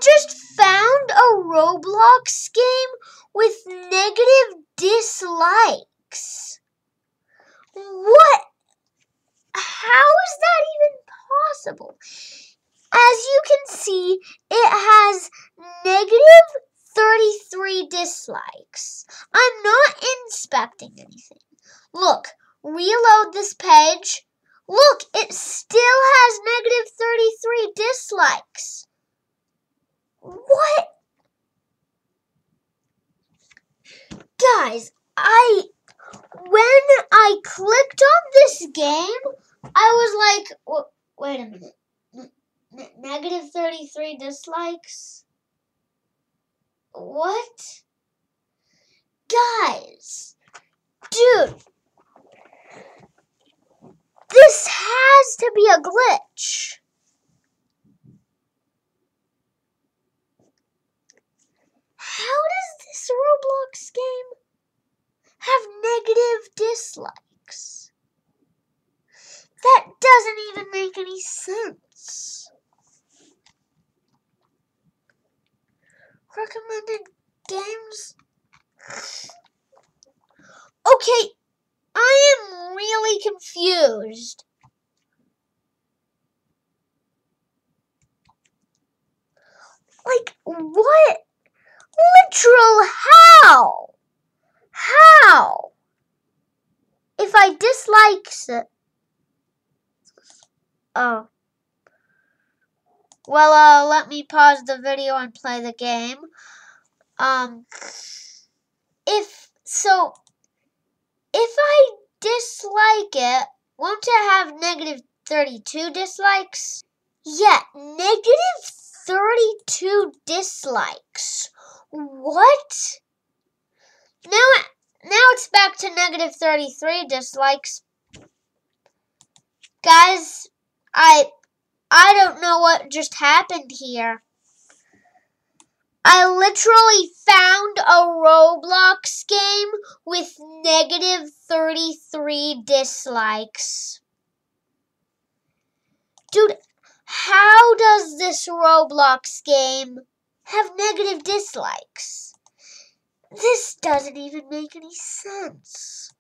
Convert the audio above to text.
just found a Roblox game with negative dislikes. What? How is that even possible? As you can see, it has negative 33 dislikes. I'm not inspecting anything. Look, reload this page. Look, it still has negative 33 dislikes. What? Guys, I when I clicked on this game, I was like, wait a minute. negative 33 dislikes? What? Guys, dude, this has to be a glitch. How does this Roblox game have negative dislikes? That doesn't even make any sense. Recommended games? Okay, I am really confused. Like, what? Literal how? How? If I dislikes it. Oh. Well, uh, let me pause the video and play the game. Um, if, so, if I dislike it, won't it have negative 32 dislikes? Yeah, negative 32 dislikes. What? Now, now it's back to negative 33 dislikes. Guys, I I don't know what just happened here. I literally found a Roblox game with negative 33 dislikes. Dude, how does this Roblox game have negative dislikes? This doesn't even make any sense.